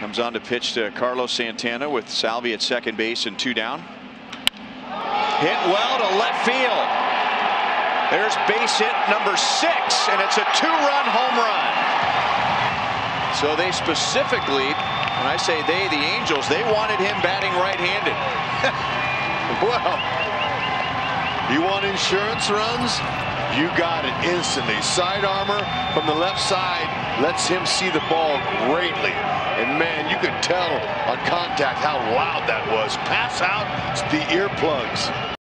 Comes on to pitch to Carlos Santana with Salvi at second base and two down. Hit well to left field. There's base hit number six, and it's a two-run home run. So they specifically, when I say they, the Angels, they wanted him batting right-handed. well, you want insurance runs? You got it instantly. Sidearmer from the left side lets him see the ball greatly. And man, you could tell on contact how loud that was. Pass out the earplugs.